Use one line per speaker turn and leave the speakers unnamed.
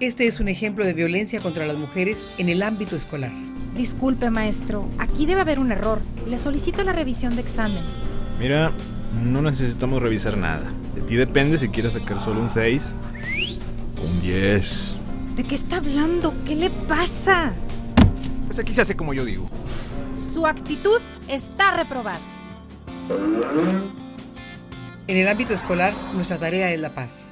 Este es un ejemplo de violencia contra las mujeres en el ámbito escolar.
Disculpe, maestro. Aquí debe haber un error. Le solicito la revisión de examen.
Mira, no necesitamos revisar nada. De ti depende si quieres sacar solo un 6 o un 10.
¿De qué está hablando? ¿Qué le pasa?
Pues aquí se hace como yo digo.
Su actitud está reprobada.
En el ámbito escolar, nuestra tarea es la paz.